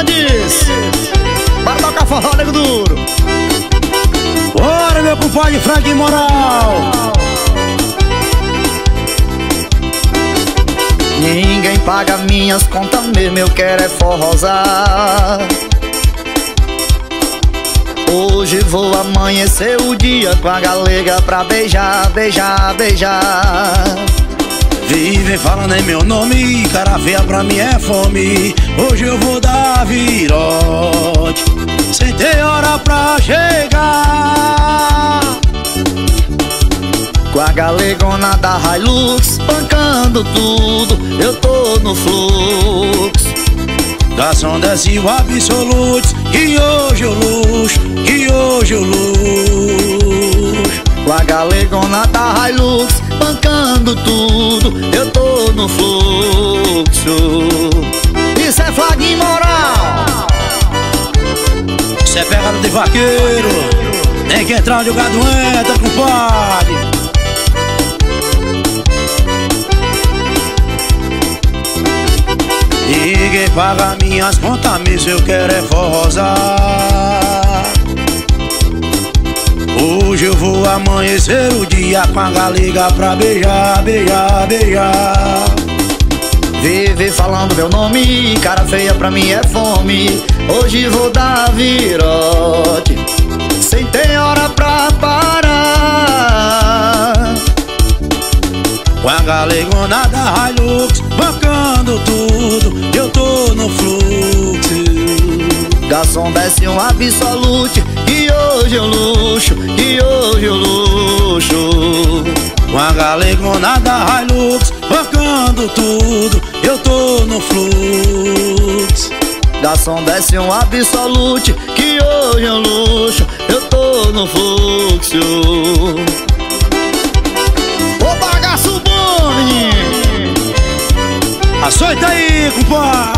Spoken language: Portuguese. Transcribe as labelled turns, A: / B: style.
A: Fernandes tocar forró, nego duro.
B: Bora, meu compadre Frank Moral.
A: Ninguém paga minhas contas mesmo, eu quero é forrosar Hoje vou amanhecer o dia com a galega pra beijar, beijar, beijar
B: Vivem falando em meu nome, cara feia pra mim é fome. Hoje eu vou dar virote, sem ter hora pra chegar.
A: Com a galegona da Hilux, pancando tudo, eu tô no fluxo.
B: Garçom desce o absolute, que
A: Com a galegona da Hilux, pancando tudo, eu tô no fluxo. Isso é flaguinho moral.
B: Isso é pegada de vaqueiro, tem que entrar onde o gado entra, compadre. Ninguém paga minhas contas, mas eu quero é forrosar amanhecer o dia com a galega pra beijar, beijar, beijar
A: Vive falando meu nome, cara feia pra mim é fome. Hoje vou dar virote, sem ter hora pra parar.
B: Com a galegona da Hilux, bancando tudo, eu tô no fluxo
A: Garçom desce um absolute, que hoje eu luxo, que hoje.
B: Com a galegona da Hilux, bancando tudo, eu tô no fluxo
A: Garçom desce um absolute, que hoje eu luxo, eu tô no fluxo. Ô bagaço bom, menino!
B: Açoita aí, compadre